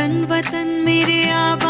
वतन मेरे आबा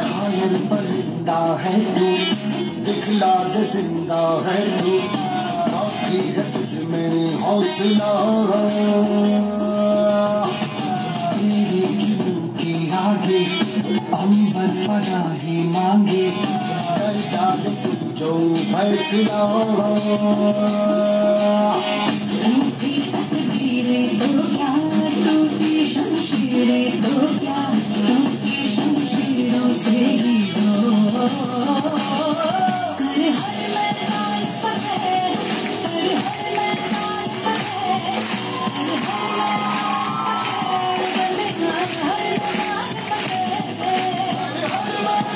घायल परिंदा है तू दिखला दे ज़िंदा है। तू बाकी है तुझ में हौसला। तेरी जुनू के आगे, अंबर पना ही मांगे। कर डाले तुम जो फैसला।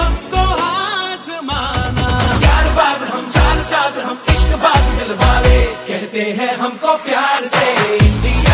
हमको आजमाना। प्यार बाज, हम चाल साज, हम इश्क बाज दिल कहते हैं हमको प्यार से। इंडिया